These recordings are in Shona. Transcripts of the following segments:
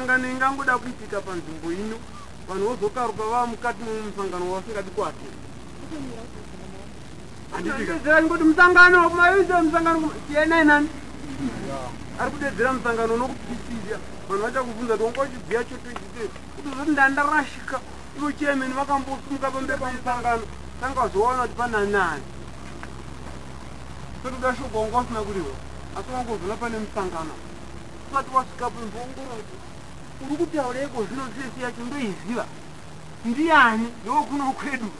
sangano ingangoda kuitika panzvimbo ino. Vanhu vozokaruka vava mukati memusangano wasingadi kwati handidedzera ngoti musangano maise musangano tienai nani? Ari kudedzera musangano nokupisira vanhu vachakubvunza kuti wanga uchibviya choto ichite kuti uzoti ndandarashika ivo chiemeni vakambosumuka pambe pamusangano. Tanga wazoona kuti pananani totoda shoko wanga usina kuriwa. Asi wangozona pane musangano. Usati wasvika pemboongoroti uri kutaureko zvino sesi yacho ndoiziva ndiani ndowokuno kwedu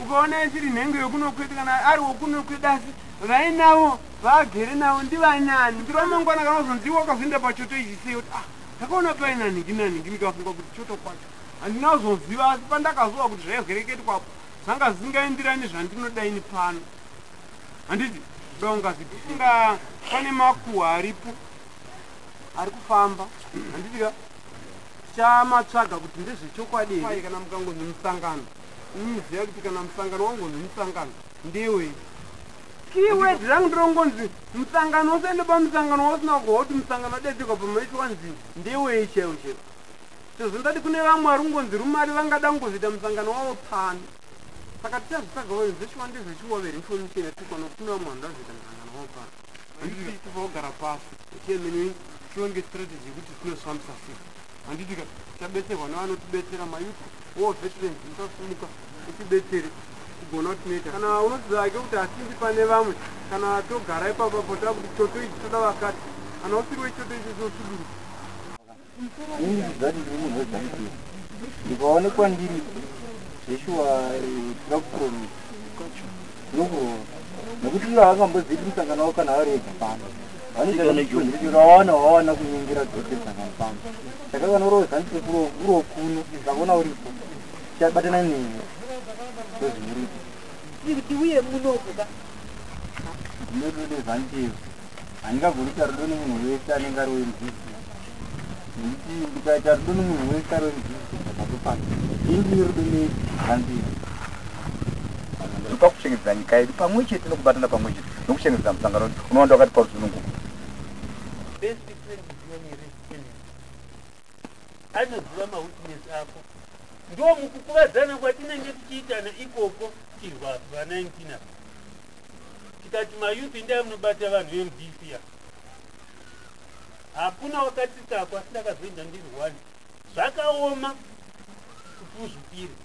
ukaona isiri nhengo yokuno kwedu kana ari wokuno kwedu asi vainavo vagere navo ndivanyani ndiro mangwana kanozonziwa wakazoenda pachoto ichi sei kuti ah ndakaona paina ningi naningi ndikafunga kuti choto kwacho. Handina kuzonziva asi pandakazowa kuti zvaizwereketwapo zvanga zvisingaenderani zvandinodaini pano. Handiti daungazitinga pane makuhwa aripo ari kufamba handitika tichamatsvaga kuti ndezvechokwadi here? Kana mukangonzi musangano. Iniziva kuti kana musangano wangonzi musangano ndewei kiwedi rangu ndirongonzi musangano usaende pamusangano wasina kuhwa kuti musangano adedzekwa pamaitwa nzini ndewei chaiwo chaiwo sezvo ndati kune vamwe vari kungonzi rumari vangada kungozoita musangano wavo pano saka tichazvitsvaga vanhu zvechiwa ndezvechiwaveri information yatikwa nokuti kune vamwe vanhu vazoita musangano wavo pano handiti tifa kugara pasi. Tiemeni tionge strategy yekuti tinozvifambisa sei handitika tichabetserwa nevanotibetsera mayuth war veterans musasumuka utibetsere kugona kuti tinoita. Kana unoziva ke kuti hasindi pane vamwe kana togara ipapapo taa kuti choto ichi toda vakati kana usiri wechoto ichi chosuduru inini zvati ndiri munhu wezanzibar ndikaonekwa ndiri zveshuwa trakuprom nokurova nekuti ivo havangamboziri musangano wavo kana vari ega pano vanoitaavawana vawana kunyengera dzose musangano pano saka kana uri wezanzibar uro kuno ndikaona uripo tichabatana newe. Zvezvimuripo kuti uye munovuka rudo nezanzibar handingagoni kuita rudo nemunhu wese anenge ari wemzisi nekuti ndikaita rudo nemunhu wese ari wemzisi akatopana indii rudo nezanzibar pakuchengetedza nyika yedu pamwe chete nokubatana pamwe chete nokuchengetedza musangano unowanda wakati parusununguku best friend dionere anoziva mawitness ako. Ndo mukukuvadzana kwatinenge tichiitana ikoko tirwa va19 apa tikati mayuthi ndai munobata vanhu vemdc apa hakuna wakatikako asi ndakazoenda ndiri one zvakaoma kuti uzvipire.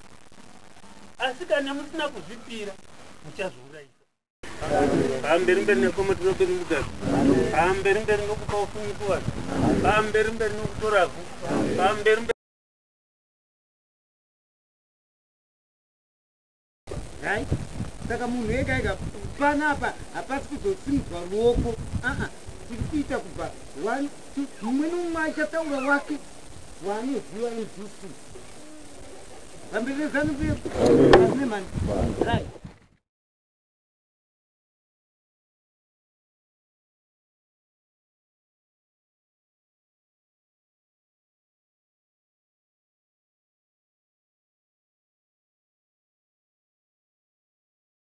Asi kana musina kuzvipira muchazouraisa hamberi mberi nekoma tinoperi mudhadzi hamberi mberi nokupa ufumi kuvanhu. Hamberi mberi nokutoravhu. Hamberi mberi hai saka munhu ega ega panapa hapasi kuzosimudzwa ruoko. Aa tiri kuita kubva mumwe nomumwe achataura wake. Waanoziva mdc vambirezani vemani right